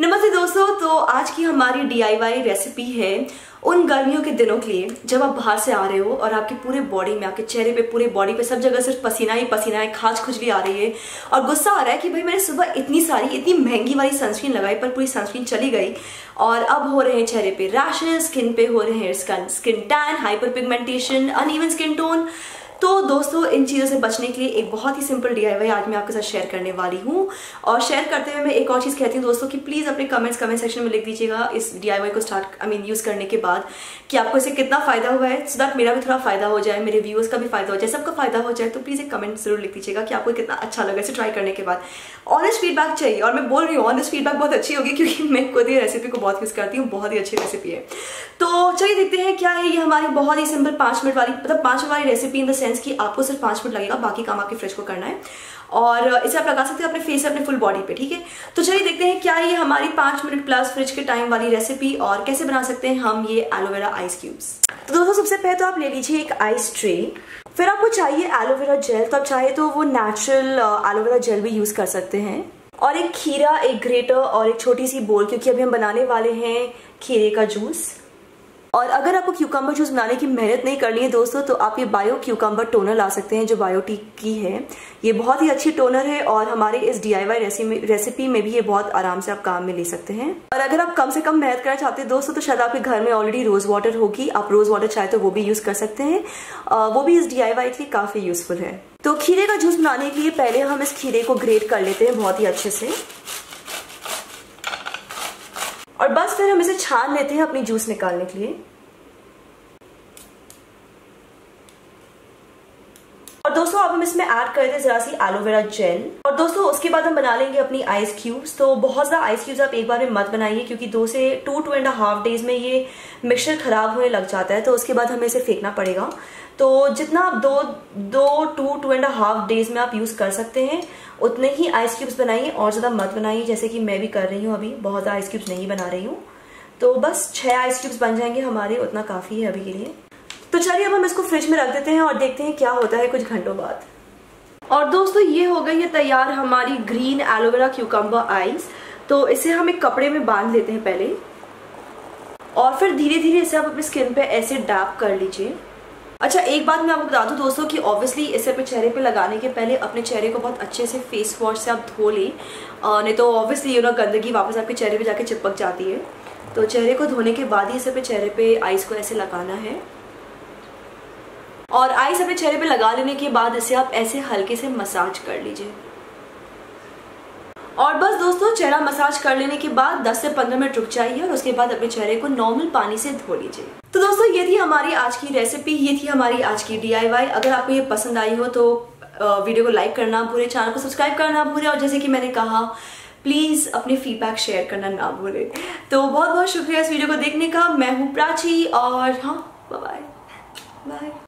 नमस्ते दोस्तों तो आज की हमारी डीआईवाई रेसिपी है उन गर्मियों के दिनों के लिए, जब आप बाहर से आ रहे हो और आपके पूरे बॉडी में, आपके चेहरे पे पूरे बॉडी पे सब जगह सिर्फ़ पसीना ही पसीना है खाज खुजली आ रही है और गुस्सा आ रहा है कि भाई मैंने सुबह इतनी सारी, इतनी महँगी वाली सनस्क्रीन लगाई पर पूरी सनस्क्रीन चली गई और अब हो रहे हैं चेहरे पे रैशेज स्किन पे हो रहे हैं skin tan hyperpigmentation uneven skin tone तो दोस्तों, इन चीज़ों से बचने के लिए एक बहुत ही सिंपल डी आज मैं आपके साथ शेयर करने वाली हूँ। और शेयर करते हुए मैं एक और चीज़ कहती हूँ दोस्तों कि प्लीज़ अपने कमेंट्स कमेंट सेक्शन में लिख दीजिएगा इस डी को स्टार्ट आई मीन यूज़ करने के बाद कि आपको इसे कितना फ़ायदा हुआ है। सो दैट मेरा भी थोड़ा फ़ायदा हो जाए, मेरे व्यूअर्स का भी फ़ायदा हो जाए, सबका फ़ायदा हो जाए तो प्लीज़ एक कमेंट ज़रूर लिख दीजिएगा कि आपको कितना अच्छा लगा इसे ट्राई करने के बाद। ऑनेस्ट फीडबैक चाहिए, और मैं बोल रही हूँ ऑनेस्ट फीडबैक बहुत अच्छी होगी क्योंकि मैं खुद ही रेसिपी को बहुत यूज़ करती हूँ, बहुत ही अच्छी रेसिपी है। तो चलिए देखते हैं क्या है ये हमारी बहुत ही सिंपल पाँच मिनट वाली मतलब पाँच मिनट वाली रेसिपी इन द सेंस कि आपको सिर्फ़ पाँच मिनट लगेगा, बाकी काम आपके फ्रिज को करना है। और इसे आप लगा सकते हैं अपने फेस अपने फुल बॉडी पे, ठीक है? तो चलिए देखते हैं क्या ये हमारी पाँच मिनट प्लस फ्रिज के टाइम वाली रेसिपी और कैसे बना सकते हैं हम ये एलोवेरा आइस क्यूब्स तो दोस्तों, सबसे पहले तो आप ले लीजिए एक आइस ट्रे फिर आपको चाहिए एलोवेरा जेल तो आप चाहे तो वो नेचुरल एलोवेरा जेल भी यूज़ कर सकते हैं। और एक खीरा, एक ग्रेटर और एक छोटी सी बोल क्योंकि अभी हम बनाने वाले हैं खीरे का जूस और अगर आपको क्यूकम्बर जूस बनाने की मेहनत नहीं करनी है दोस्तों तो आप ये बायो क्यूकम्बर टोनर ला सकते हैं जो बायोटिक की है। ये बहुत ही अच्छी टोनर है और हमारे इस डी आई रेसिपी में भी ये बहुत आराम से आप काम में ले सकते हैं। और अगर आप कम से कम मेहनत करना चाहते हैं दोस्तों तो शायद आपके घर में ऑलरेडी रोज वाटर होगी। आप रोज वाटर चाहे तो वो भी यूज़ कर सकते हैं। वो भी इस डीआईवाई के लिए काफ़ी यूजफुल है। तो खीरे का जूस बनाने के लिए पहले हम इस खीरे को ग्रेट कर लेते हैं बहुत ही अच्छे से। और बस फिर हम इसे छान लेते हैं अपनी जूस निकालने के लिए। और दोस्तों, अब हम इसमें ऐड कर देते जरा सी एलोवेरा जेल और दोस्तों, उसके बाद हम बना लेंगे अपनी आइस क्यूब्स तो बहुत ज़्यादा आइस क्यूब्स आप एक बार में मत बनाइए, क्योंकि दो से two two and half days में ये मिक्सचर खराब होने लग जाता है। तो उसके बाद हमें इसे फेंकना पड़ेगा। तो जितना आप दो दो two two and half days में आप यूज़ कर सकते हैं। उतने ही आइस क्यूब्स बनाइए और ज़्यादा मत बनाइए, जैसे कि मैं भी कर रही हूँ अभी। बहुत ज़्यादा आइस क्यूब्स नहीं बना रही हूँ। तो बस छह आइस क्यूब्स बन जाएँगे हमारे, उतना काफ़ी है अभी के लिए। तो चलिए अब हम इसको फ्रिज में रख देते हैं और देखते हैं क्या होता है कुछ घंटों बाद। और दोस्तों, ये हो गई है तैयार हमारी ग्रीन एलोवेरा क्यूकम्बर आइस तो इसे हम एक कपड़े में बाँध लेते हैं पहले। और फिर धीरे धीरे इसे आप अपनी स्किन पे ऐसे डैप कर लीजिए। अच्छा एक बात मैं आपको बता दूँ दोस्तों कि ऑब्वियसली इसे अपने चेहरे पे लगाने के पहले अपने चेहरे को बहुत अच्छे से फेस वॉश से आप धो लें। नहीं तो ऑब्वियसली यू ना गंदगी वापस आपके चेहरे पे जाके चिपक जाती है। तो चेहरे को धोने के बाद ही इसे अपने चेहरे पे आइस को ऐसे लगाना है। और आइस अपने चेहरे पे लगा लेने के बाद इसे आप ऐसे हल्के से मसाज कर लीजिए। और बस दोस्तों, चेहरा मसाज कर लेने के बाद 10 से 15 मिनट रुक जाइए और उसके बाद अपने चेहरे को नॉर्मल पानी से धो लीजिए। तो दोस्तों, ये थी हमारी आज की रेसिपी ये थी हमारी आज की डी अगर आपको ये पसंद आई हो तो वीडियो को लाइक करना भूले चैनल को सब्सक्राइब करना भूले और जैसे कि मैंने कहा प्लीज़ अपने फीडबैक शेयर करना ना भूले। तो बहुत बहुत शुक्रिया इस वीडियो को देखने का। मैं हूँ प्राची और हाँ बाय बाय